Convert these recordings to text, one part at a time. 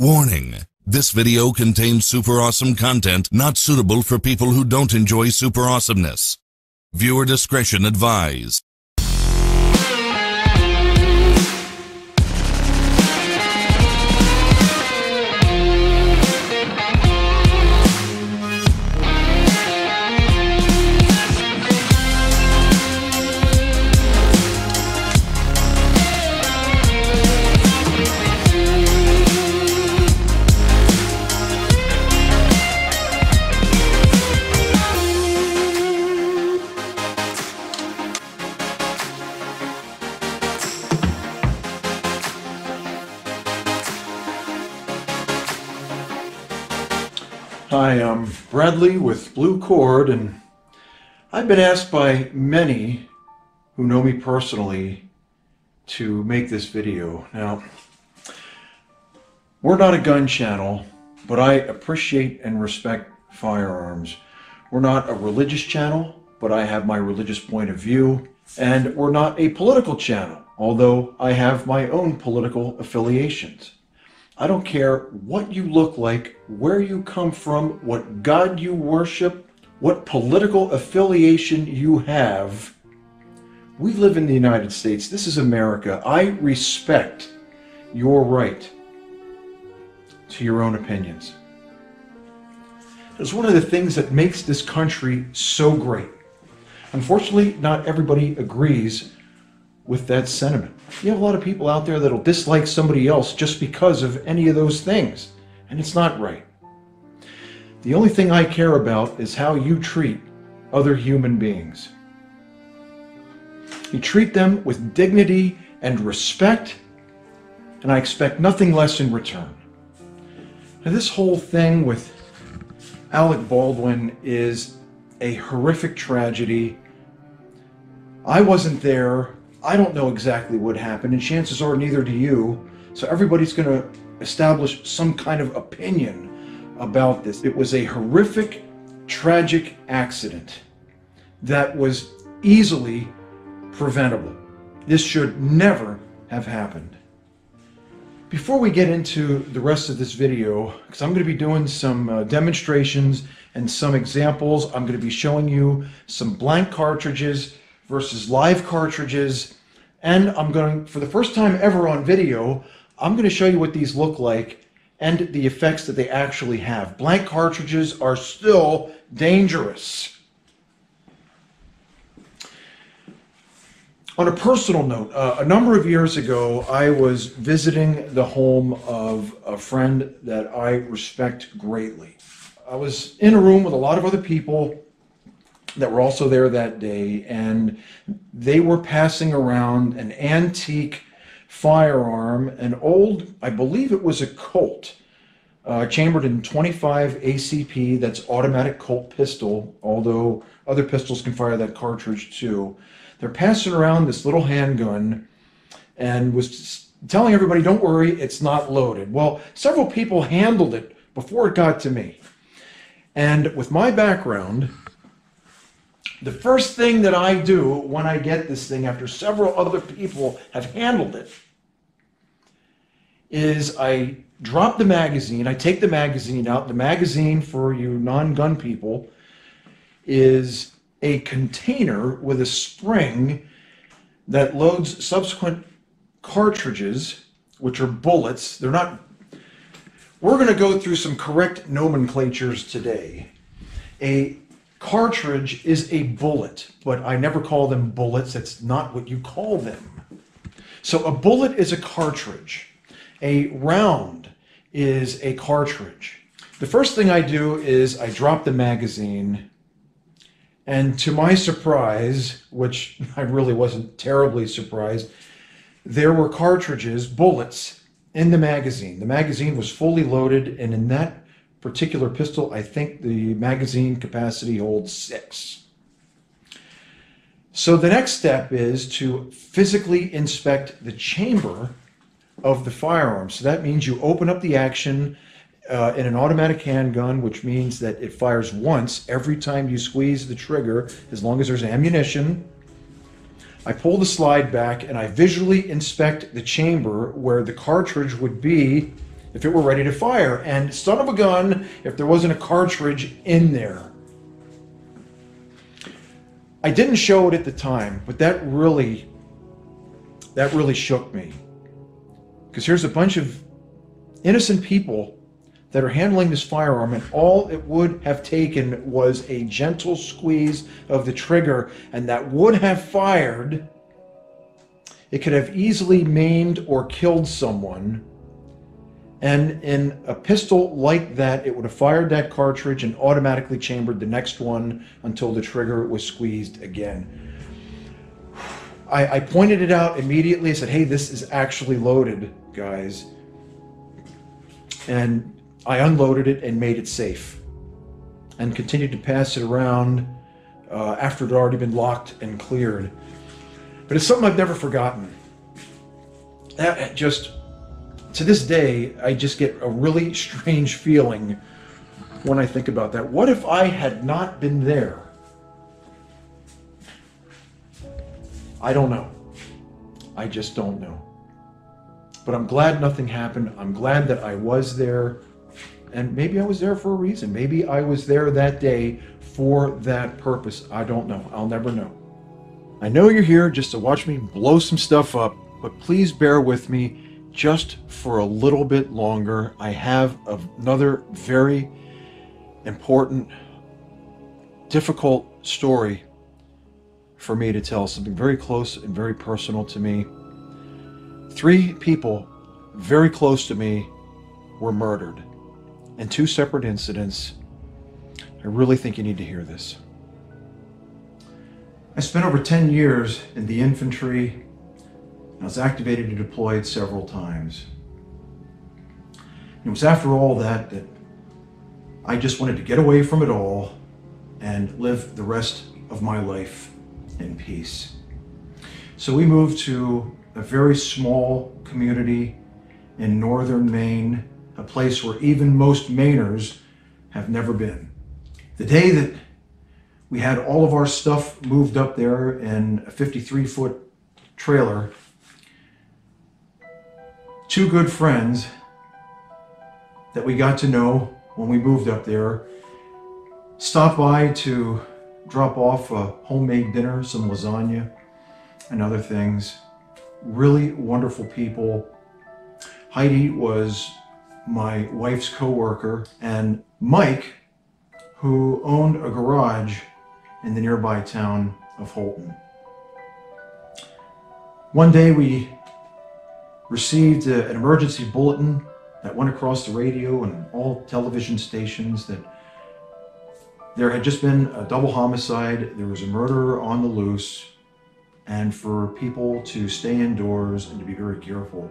Warning. This video contains super awesome content not suitable for people who don't enjoy super awesomeness. Viewer discretion advised. Hi, I'm um, Bradley with Blue Cord, and I've been asked by many who know me personally to make this video. Now, we're not a gun channel, but I appreciate and respect firearms. We're not a religious channel, but I have my religious point of view. And we're not a political channel, although I have my own political affiliations. I don't care what you look like, where you come from, what God you worship, what political affiliation you have. We live in the United States. This is America. I respect your right to your own opinions. It's one of the things that makes this country so great. Unfortunately, not everybody agrees with that sentiment. You have a lot of people out there that'll dislike somebody else just because of any of those things, and it's not right. The only thing I care about is how you treat other human beings. You treat them with dignity and respect, and I expect nothing less in return. Now, this whole thing with Alec Baldwin is a horrific tragedy. I wasn't there. I don't know exactly what happened, and chances are neither do you. So everybody's going to establish some kind of opinion about this. It was a horrific, tragic accident that was easily preventable. This should never have happened. Before we get into the rest of this video, because I'm going to be doing some uh, demonstrations and some examples, I'm going to be showing you some blank cartridges versus live cartridges. And I'm going, for the first time ever on video, I'm going to show you what these look like and the effects that they actually have. Blank cartridges are still dangerous. On a personal note, uh, a number of years ago, I was visiting the home of a friend that I respect greatly. I was in a room with a lot of other people that were also there that day, and they were passing around an antique firearm, an old, I believe it was a Colt, uh, chambered in 25 ACP, that's automatic Colt pistol, although other pistols can fire that cartridge too. They're passing around this little handgun and was telling everybody, don't worry, it's not loaded. Well, several people handled it before it got to me. And with my background, the first thing that I do when I get this thing after several other people have handled it is I drop the magazine. I take the magazine out. The magazine, for you non gun people, is a container with a spring that loads subsequent cartridges, which are bullets. They're not. We're going to go through some correct nomenclatures today. A cartridge is a bullet, but I never call them bullets. That's not what you call them. So a bullet is a cartridge. A round is a cartridge. The first thing I do is I drop the magazine, and to my surprise, which I really wasn't terribly surprised, there were cartridges, bullets, in the magazine. The magazine was fully loaded, and in that particular pistol, I think the magazine capacity holds six. So the next step is to physically inspect the chamber of the firearm. So that means you open up the action uh, in an automatic handgun, which means that it fires once every time you squeeze the trigger, as long as there's ammunition. I pull the slide back and I visually inspect the chamber where the cartridge would be if it were ready to fire. And son of a gun, if there wasn't a cartridge in there. I didn't show it at the time, but that really, that really shook me. Because here's a bunch of innocent people that are handling this firearm, and all it would have taken was a gentle squeeze of the trigger, and that would have fired. It could have easily maimed or killed someone. And in a pistol like that, it would have fired that cartridge and automatically chambered the next one until the trigger was squeezed again. I, I pointed it out immediately. I said, hey, this is actually loaded, guys. And I unloaded it and made it safe and continued to pass it around uh, after it had already been locked and cleared. But it's something I've never forgotten. That just, to this day, I just get a really strange feeling when I think about that. What if I had not been there? I don't know. I just don't know. But I'm glad nothing happened. I'm glad that I was there. And maybe I was there for a reason. Maybe I was there that day for that purpose. I don't know. I'll never know. I know you're here just to watch me blow some stuff up, but please bear with me just for a little bit longer. I have another very important, difficult story for me to tell, something very close and very personal to me. Three people very close to me were murdered in two separate incidents. I really think you need to hear this. I spent over 10 years in the infantry. I was activated and deployed several times. It was after all that that I just wanted to get away from it all and live the rest of my life in peace. So we moved to a very small community in northern Maine, a place where even most Mainers have never been. The day that we had all of our stuff moved up there in a 53 foot trailer, two good friends that we got to know when we moved up there stopped by to drop off a homemade dinner, some lasagna, and other things. Really wonderful people. Heidi was my wife's coworker, and Mike, who owned a garage in the nearby town of Houlton. One day we received a, an emergency bulletin that went across the radio and all television stations that there had just been a double homicide, there was a murderer on the loose, and for people to stay indoors and to be very careful.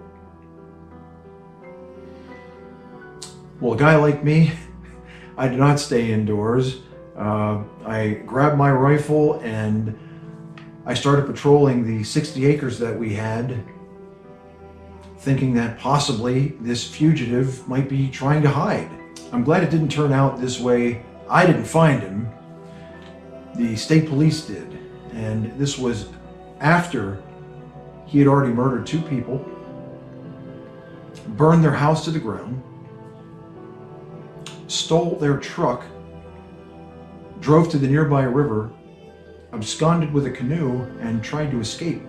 Well, a guy like me, I did not stay indoors. Uh, I grabbed my rifle and I started patrolling the 60 acres that we had, thinking that possibly this fugitive might be trying to hide. I'm glad it didn't turn out this way. I didn't find him. The state police did. And this was after he had already murdered two people, burned their house to the ground, stole their truck, drove to the nearby river, absconded with a canoe, and tried to escape,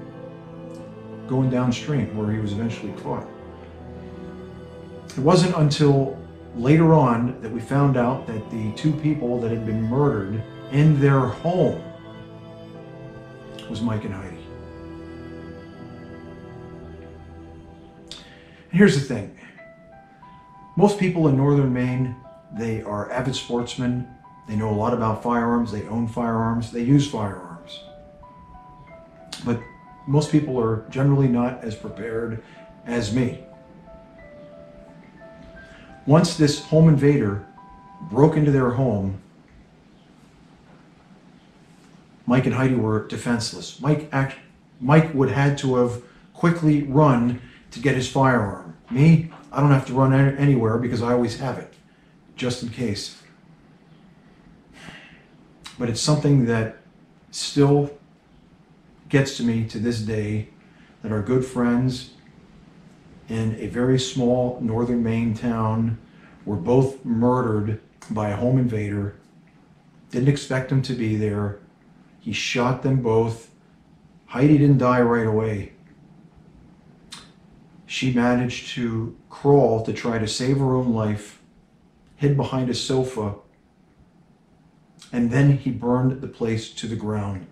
going downstream where he was eventually caught. It wasn't until later on that we found out that the two people that had been murdered in their home was Mike and Heidi. And here's the thing. Most people in northern Maine they are avid sportsmen. They know a lot about firearms. They own firearms. They use firearms. But most people are generally not as prepared as me. Once this home invader broke into their home, Mike and Heidi were defenseless. Mike act, Mike would had to have quickly run to get his firearm. Me, I don't have to run anywhere because I always have it just in case. But it's something that still gets to me to this day that our good friends in a very small northern Maine town were both murdered by a home invader. Didn't expect them to be there. He shot them both. Heidi didn't die right away. She managed to crawl to try to save her own life, hid behind a sofa, and then he burned the place to the ground.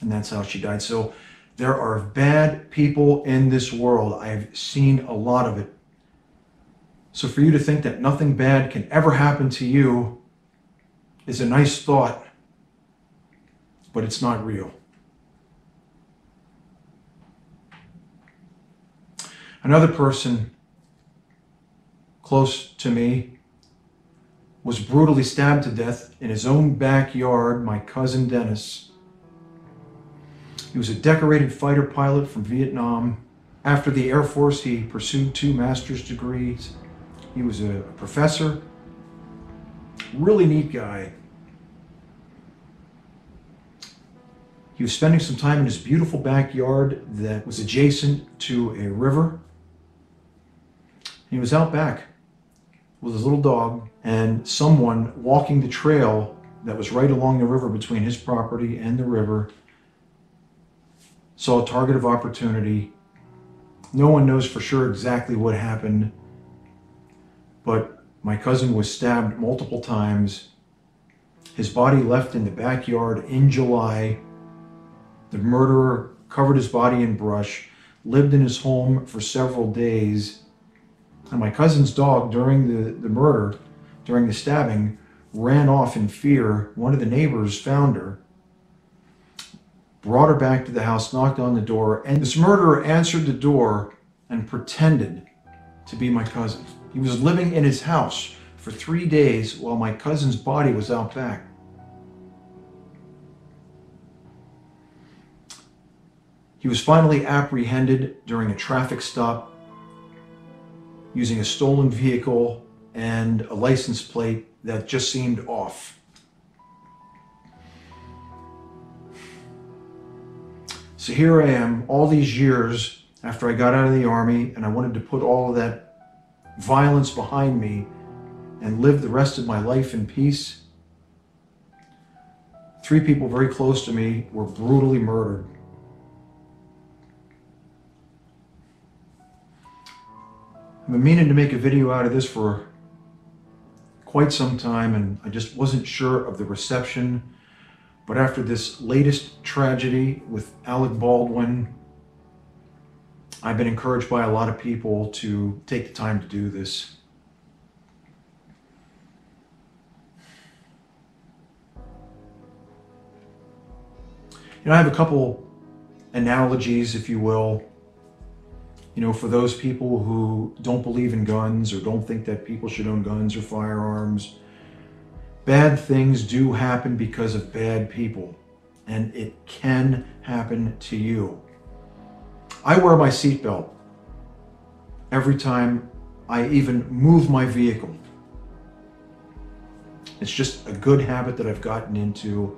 And that's how she died. So there are bad people in this world. I've seen a lot of it. So for you to think that nothing bad can ever happen to you is a nice thought, but it's not real. Another person close to me was brutally stabbed to death in his own backyard, my cousin Dennis. He was a decorated fighter pilot from Vietnam. After the Air Force, he pursued two master's degrees. He was a professor. Really neat guy. He was spending some time in his beautiful backyard that was adjacent to a river. He was out back with his little dog and someone walking the trail that was right along the river between his property and the river saw a target of opportunity. No one knows for sure exactly what happened, but my cousin was stabbed multiple times. His body left in the backyard in July. The murderer covered his body in brush, lived in his home for several days, and my cousin's dog, during the, the murder, during the stabbing, ran off in fear. One of the neighbors found her, brought her back to the house, knocked on the door, and this murderer answered the door and pretended to be my cousin. He was living in his house for three days while my cousin's body was out back. He was finally apprehended during a traffic stop using a stolen vehicle and a license plate that just seemed off. So here I am, all these years after I got out of the Army, and I wanted to put all of that violence behind me and live the rest of my life in peace. Three people very close to me were brutally murdered. I've been meaning to make a video out of this for quite some time and I just wasn't sure of the reception. But after this latest tragedy with Alec Baldwin, I've been encouraged by a lot of people to take the time to do this. You know, I have a couple analogies, if you will, you know, for those people who don't believe in guns or don't think that people should own guns or firearms, bad things do happen because of bad people, and it can happen to you. I wear my seatbelt every time I even move my vehicle. It's just a good habit that I've gotten into.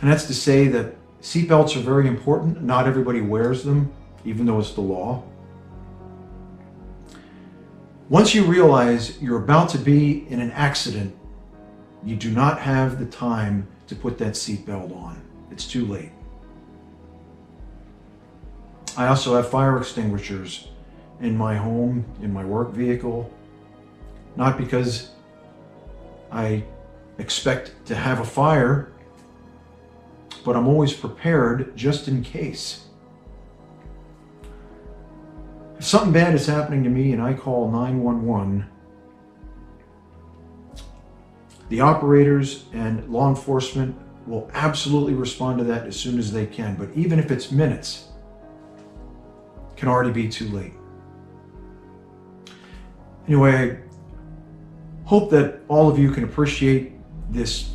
And that's to say that seatbelts are very important. Not everybody wears them even though it's the law. Once you realize you're about to be in an accident, you do not have the time to put that seatbelt on. It's too late. I also have fire extinguishers in my home, in my work vehicle, not because I expect to have a fire, but I'm always prepared just in case. If something bad is happening to me and I call 911, the operators and law enforcement will absolutely respond to that as soon as they can. But even if it's minutes, can already be too late. Anyway, I hope that all of you can appreciate this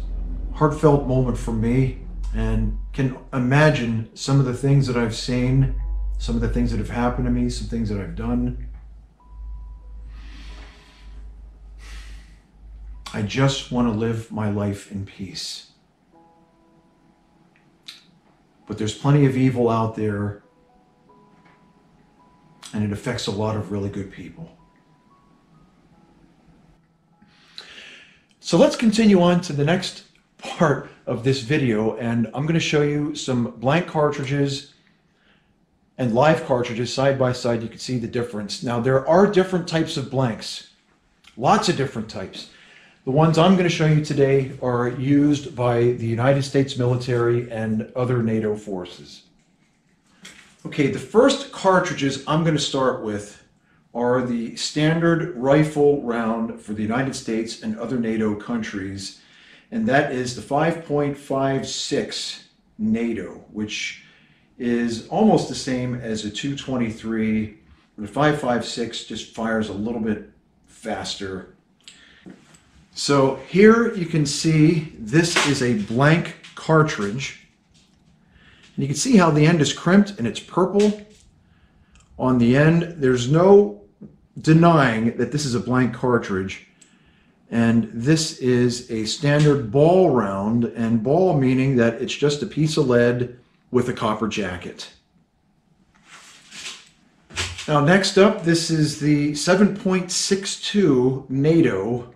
heartfelt moment from me and can imagine some of the things that I've seen some of the things that have happened to me, some things that I've done. I just want to live my life in peace. But there's plenty of evil out there. and it affects a lot of really good people. So let's continue on to the next part of this video and I'm going to show you some blank cartridges and live cartridges side by side. You can see the difference. Now there are different types of blanks, lots of different types. The ones I'm going to show you today are used by the United States military and other NATO forces. Okay, the first cartridges I'm going to start with are the standard rifle round for the United States and other NATO countries, and that is the 5.56 NATO, which is almost the same as a 223. The 556 just fires a little bit faster. So here you can see this is a blank cartridge. And you can see how the end is crimped and it's purple on the end. There's no denying that this is a blank cartridge. And this is a standard ball round, and ball meaning that it's just a piece of lead with a copper jacket. Now next up, this is the 7.62 NATO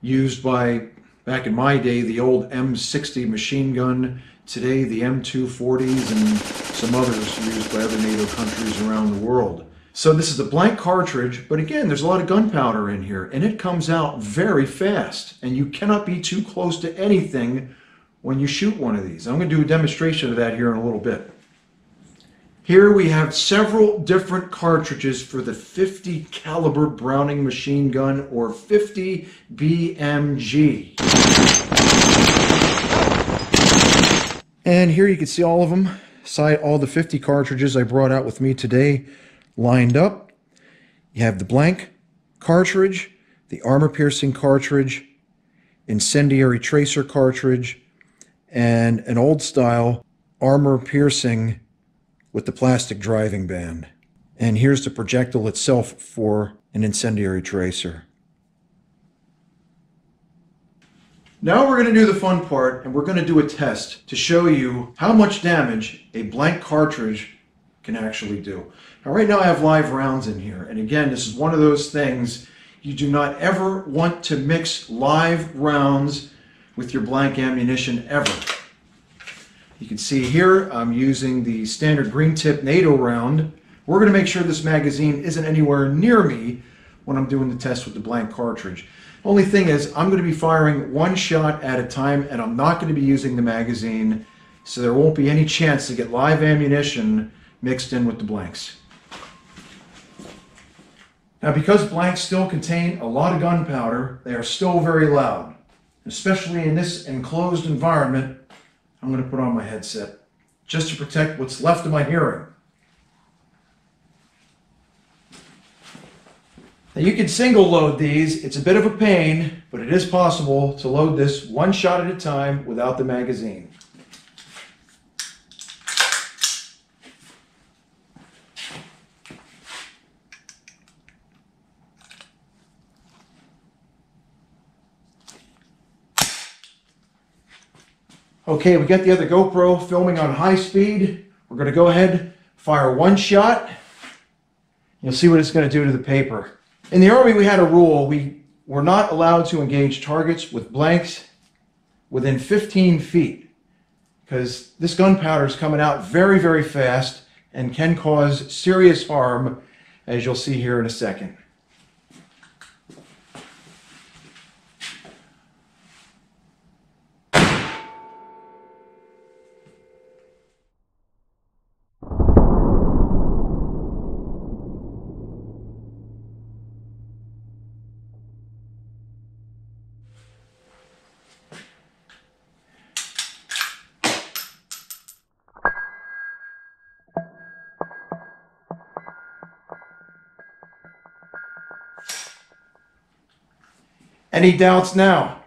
used by, back in my day, the old M60 machine gun, today the M240s and some others used by other NATO countries around the world. So this is a blank cartridge, but again, there's a lot of gunpowder in here, and it comes out very fast, and you cannot be too close to anything when you shoot one of these. I'm going to do a demonstration of that here in a little bit. Here we have several different cartridges for the 50 caliber Browning machine gun or 50 BMG. And here you can see all of them, side all the 50 cartridges I brought out with me today lined up. You have the blank cartridge, the armor piercing cartridge, incendiary tracer cartridge, and an old style armor piercing with the plastic driving band. And here's the projectile itself for an incendiary tracer. Now we're going to do the fun part and we're going to do a test to show you how much damage a blank cartridge can actually do. Now right now I have live rounds in here and again this is one of those things you do not ever want to mix live rounds with your blank ammunition ever. You can see here I'm using the standard green tip NATO round. We're going to make sure this magazine isn't anywhere near me when I'm doing the test with the blank cartridge. Only thing is I'm going to be firing one shot at a time and I'm not going to be using the magazine so there won't be any chance to get live ammunition mixed in with the blanks. Now because blanks still contain a lot of gunpowder, they are still very loud especially in this enclosed environment, I'm going to put on my headset just to protect what's left of my hearing. Now you can single load these. It's a bit of a pain, but it is possible to load this one shot at a time without the magazine. Okay, we got the other GoPro filming on high speed. We're going to go ahead, fire one shot. You'll see what it's going to do to the paper. In the Army, we had a rule. We were not allowed to engage targets with blanks within 15 feet because this gunpowder is coming out very, very fast and can cause serious harm, as you'll see here in a second. Any doubts now?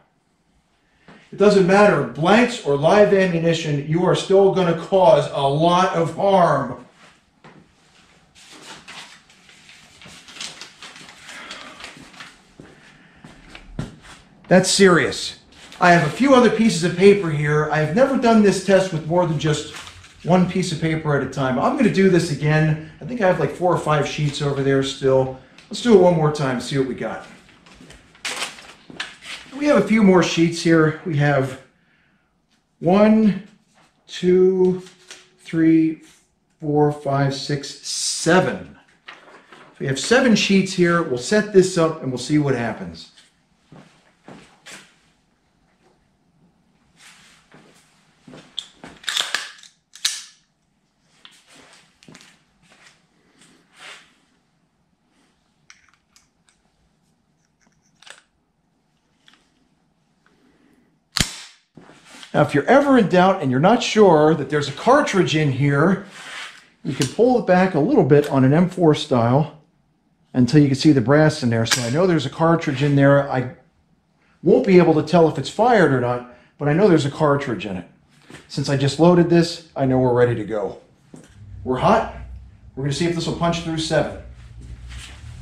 It doesn't matter, blanks or live ammunition, you are still going to cause a lot of harm. That's serious. I have a few other pieces of paper here. I have never done this test with more than just one piece of paper at a time. I'm going to do this again. I think I have like four or five sheets over there still. Let's do it one more time, see what we got. We have a few more sheets here. We have one, two, three, four, five, six, seven. So we have seven sheets here. We'll set this up and we'll see what happens. Now, if you're ever in doubt and you're not sure that there's a cartridge in here, you can pull it back a little bit on an M4 style until you can see the brass in there. So I know there's a cartridge in there. I won't be able to tell if it's fired or not, but I know there's a cartridge in it. Since I just loaded this, I know we're ready to go. We're hot. We're going to see if this will punch through 7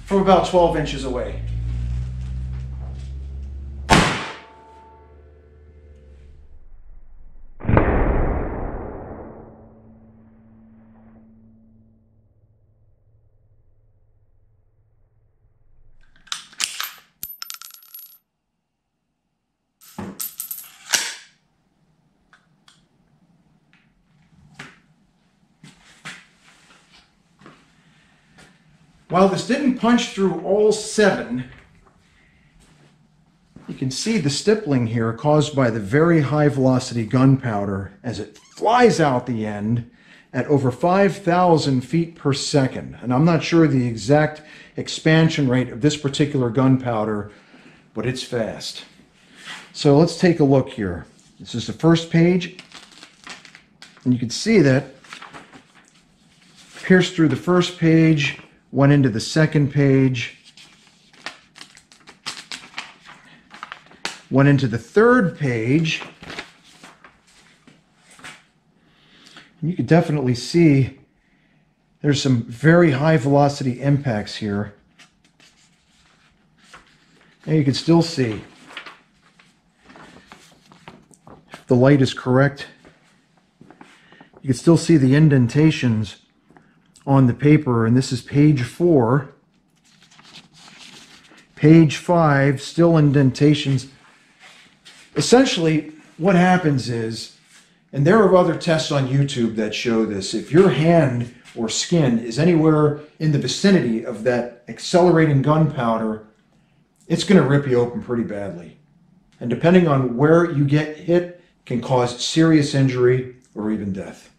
from about 12 inches away. While this didn't punch through all seven, you can see the stippling here caused by the very high velocity gunpowder as it flies out the end at over 5,000 feet per second. And I'm not sure the exact expansion rate of this particular gunpowder, but it's fast. So let's take a look here. This is the first page. And you can see that pierced through the first page, went into the second page, went into the third page. And you can definitely see there's some very high velocity impacts here. And you can still see if the light is correct. You can still see the indentations on the paper, and this is page four. Page five, still indentations. Essentially, what happens is, and there are other tests on YouTube that show this, if your hand or skin is anywhere in the vicinity of that accelerating gunpowder, it's going to rip you open pretty badly. And depending on where you get hit, can cause serious injury or even death.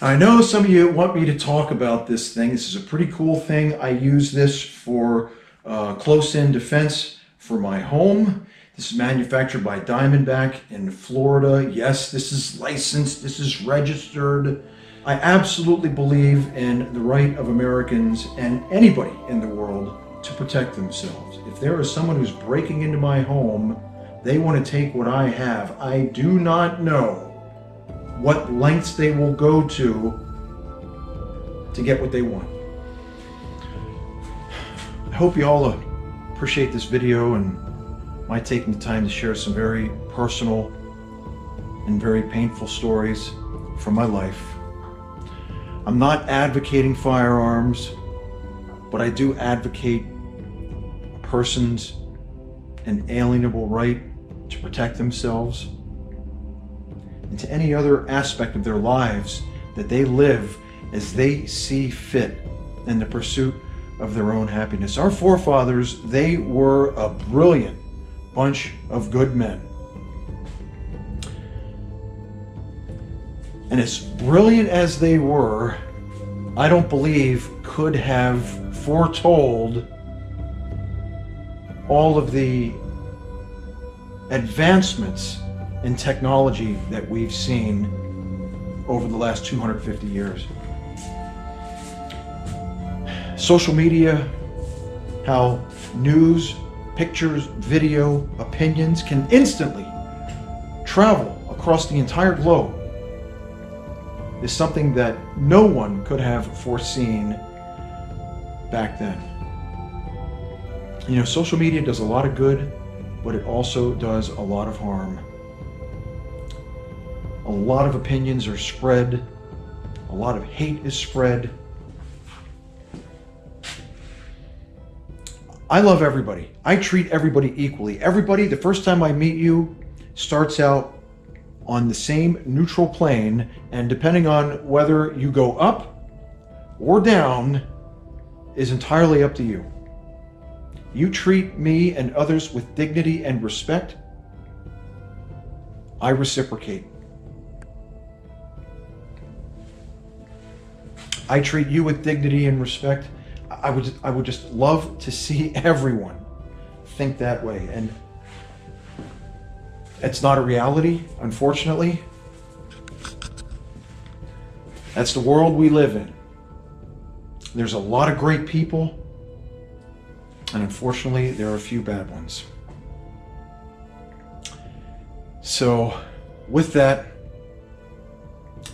I know some of you want me to talk about this thing. This is a pretty cool thing. I use this for uh, close-in defense for my home. This is manufactured by Diamondback in Florida. Yes, this is licensed. This is registered. I absolutely believe in the right of Americans and anybody in the world to protect themselves. If there is someone who's breaking into my home, they want to take what I have. I do not know what lengths they will go to to get what they want. I hope you all appreciate this video and my taking the time to share some very personal and very painful stories from my life. I'm not advocating firearms, but I do advocate a person's inalienable right to protect themselves and to any other aspect of their lives that they live as they see fit in the pursuit of their own happiness. Our forefathers, they were a brilliant bunch of good men. And as brilliant as they were, I don't believe could have foretold all of the advancements in technology that we've seen over the last 250 years. Social media, how news, pictures, video, opinions can instantly travel across the entire globe is something that no one could have foreseen back then. You know, social media does a lot of good, but it also does a lot of harm. A lot of opinions are spread, a lot of hate is spread. I love everybody. I treat everybody equally. Everybody, the first time I meet you, starts out on the same neutral plane, and depending on whether you go up or down, is entirely up to you. You treat me and others with dignity and respect, I reciprocate. I treat you with dignity and respect. I would I would just love to see everyone think that way and it's not a reality, unfortunately. That's the world we live in. There's a lot of great people, and unfortunately, there are a few bad ones. So, with that,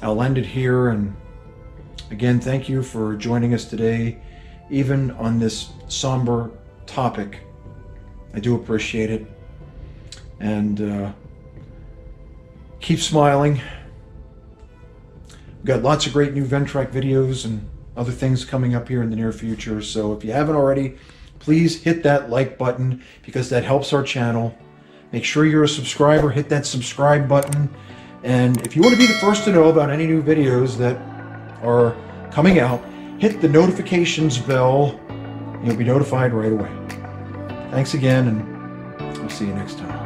I'll end it here. And again, thank you for joining us today, even on this somber topic. I do appreciate it. And uh, keep smiling. We've got lots of great new Ventrac videos and other things coming up here in the near future. So if you haven't already, please hit that like button because that helps our channel. Make sure you're a subscriber, hit that subscribe button. And if you want to be the first to know about any new videos that are coming out, hit the notifications bell. You'll be notified right away. Thanks again, and I'll see you next time.